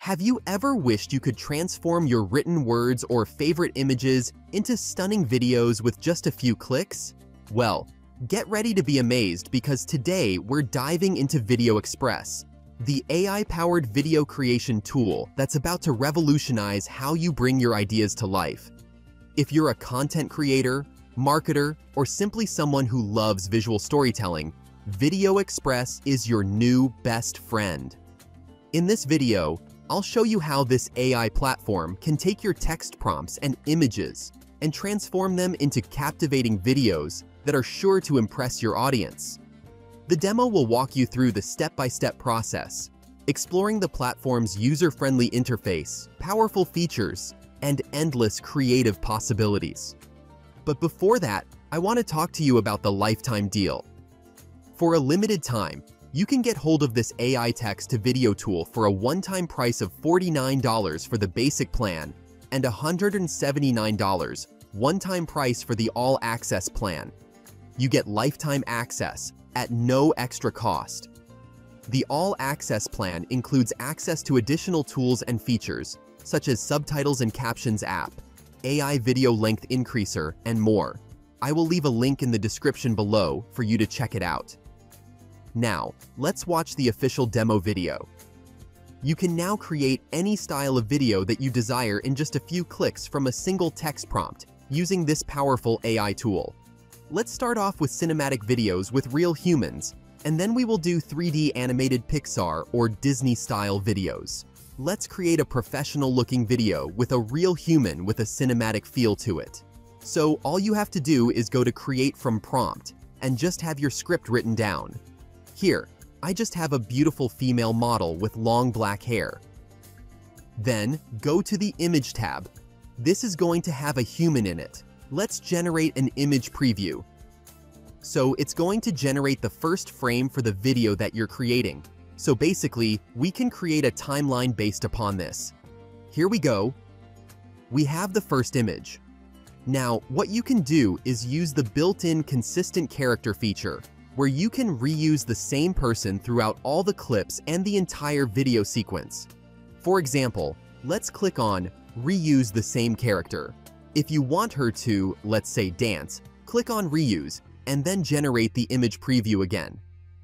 Have you ever wished you could transform your written words or favorite images into stunning videos with just a few clicks? Well, get ready to be amazed because today we're diving into VideoExpress, the AI-powered video creation tool that's about to revolutionize how you bring your ideas to life. If you're a content creator, marketer, or simply someone who loves visual storytelling, VideoExpress is your new best friend. In this video, I'll show you how this AI platform can take your text prompts and images and transform them into captivating videos that are sure to impress your audience. The demo will walk you through the step-by-step -step process, exploring the platform's user-friendly interface, powerful features, and endless creative possibilities. But before that, I want to talk to you about the lifetime deal. For a limited time, you can get hold of this AI text-to-video tool for a one-time price of $49 for the basic plan and $179 one-time price for the all-access plan. You get lifetime access at no extra cost. The all-access plan includes access to additional tools and features, such as subtitles and captions app, AI video length increaser, and more. I will leave a link in the description below for you to check it out. Now, let's watch the official demo video. You can now create any style of video that you desire in just a few clicks from a single text prompt using this powerful AI tool. Let's start off with cinematic videos with real humans, and then we will do 3D animated Pixar or Disney-style videos. Let's create a professional-looking video with a real human with a cinematic feel to it. So all you have to do is go to Create from Prompt and just have your script written down. Here, I just have a beautiful female model with long black hair. Then, go to the Image tab. This is going to have a human in it. Let's generate an image preview. So it's going to generate the first frame for the video that you're creating. So basically, we can create a timeline based upon this. Here we go. We have the first image. Now, what you can do is use the built-in consistent character feature where you can reuse the same person throughout all the clips and the entire video sequence. For example, let's click on Reuse the same character. If you want her to, let's say dance, click on Reuse and then generate the image preview again.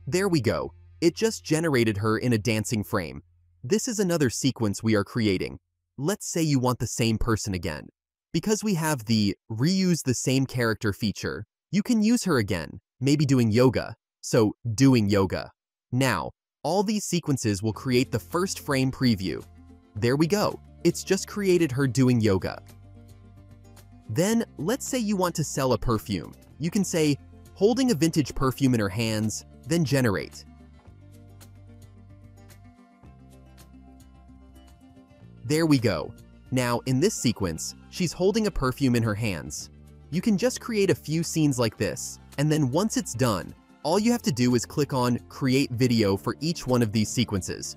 There we go. It just generated her in a dancing frame. This is another sequence we are creating. Let's say you want the same person again. Because we have the Reuse the same character feature, you can use her again, maybe doing yoga, so doing yoga. Now, all these sequences will create the first frame preview. There we go, it's just created her doing yoga. Then, let's say you want to sell a perfume. You can say, holding a vintage perfume in her hands, then generate. There we go. Now, in this sequence, she's holding a perfume in her hands. You can just create a few scenes like this, and then once it's done, all you have to do is click on Create Video for each one of these sequences.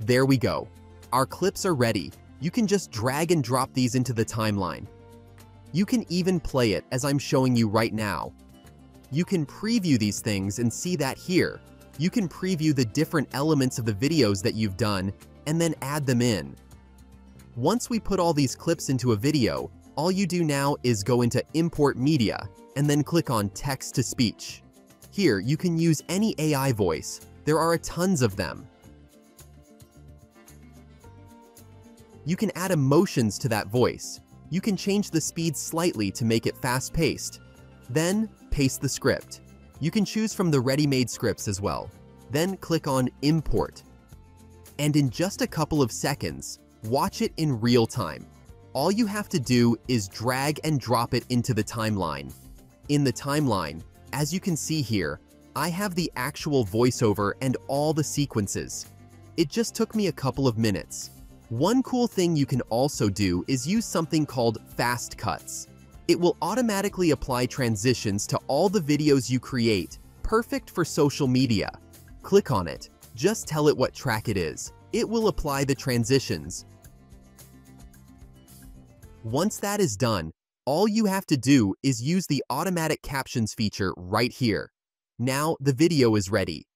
There we go. Our clips are ready. You can just drag and drop these into the timeline. You can even play it as I'm showing you right now. You can preview these things and see that here. You can preview the different elements of the videos that you've done and then add them in. Once we put all these clips into a video, all you do now is go into Import Media and then click on Text to Speech. Here, you can use any AI voice. There are tons of them. You can add emotions to that voice. You can change the speed slightly to make it fast-paced. Then, paste the script. You can choose from the ready-made scripts as well. Then click on Import. And in just a couple of seconds, watch it in real time all you have to do is drag and drop it into the timeline. In the timeline, as you can see here, I have the actual voiceover and all the sequences. It just took me a couple of minutes. One cool thing you can also do is use something called Fast Cuts. It will automatically apply transitions to all the videos you create, perfect for social media. Click on it. Just tell it what track it is. It will apply the transitions. Once that is done, all you have to do is use the automatic captions feature right here. Now the video is ready.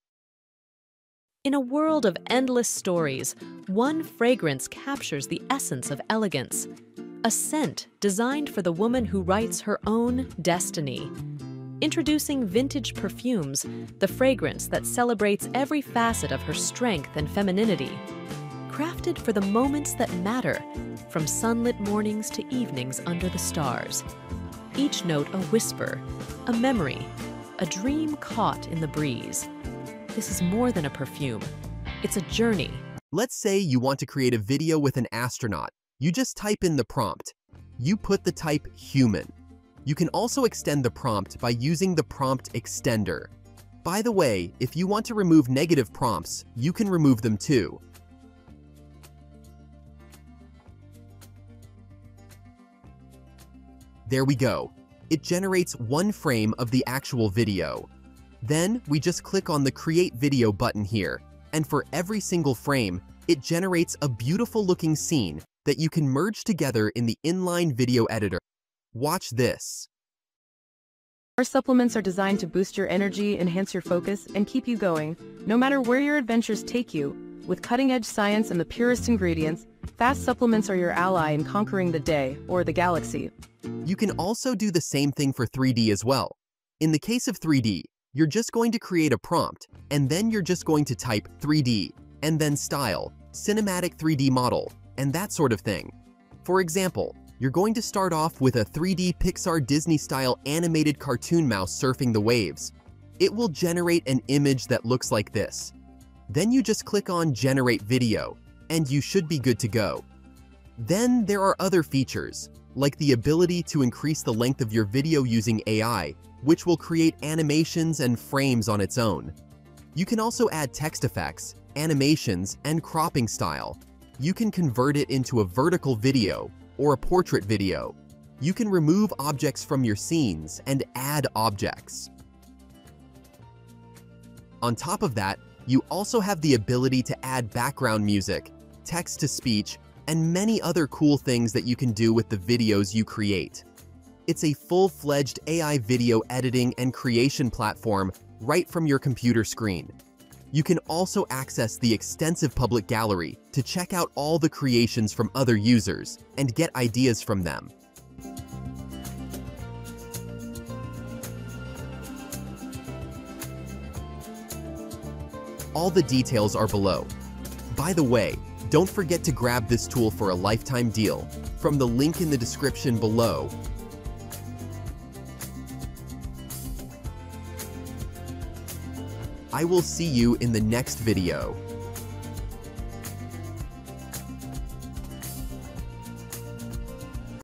In a world of endless stories, one fragrance captures the essence of elegance. A scent designed for the woman who writes her own destiny. Introducing Vintage Perfumes, the fragrance that celebrates every facet of her strength and femininity. Crafted for the moments that matter, from sunlit mornings to evenings under the stars. Each note a whisper, a memory, a dream caught in the breeze. This is more than a perfume. It's a journey. Let's say you want to create a video with an astronaut. You just type in the prompt. You put the type human. You can also extend the prompt by using the prompt extender. By the way, if you want to remove negative prompts, you can remove them too. There we go. It generates one frame of the actual video. Then we just click on the Create Video button here, and for every single frame, it generates a beautiful looking scene that you can merge together in the inline video editor. Watch this. Our supplements are designed to boost your energy, enhance your focus, and keep you going, no matter where your adventures take you. With cutting-edge science and the purest ingredients, Fast supplements are your ally in conquering the day, or the galaxy. You can also do the same thing for 3D as well. In the case of 3D, you're just going to create a prompt, and then you're just going to type 3D, and then style, cinematic 3D model, and that sort of thing. For example, you're going to start off with a 3D Pixar Disney-style animated cartoon mouse surfing the waves. It will generate an image that looks like this. Then you just click on Generate Video, and you should be good to go. Then there are other features, like the ability to increase the length of your video using AI, which will create animations and frames on its own. You can also add text effects, animations, and cropping style. You can convert it into a vertical video or a portrait video. You can remove objects from your scenes and add objects. On top of that, you also have the ability to add background music, text-to-speech, and many other cool things that you can do with the videos you create. It's a full-fledged AI video editing and creation platform right from your computer screen. You can also access the extensive public gallery to check out all the creations from other users and get ideas from them. All the details are below. By the way, don't forget to grab this tool for a lifetime deal from the link in the description below. I will see you in the next video.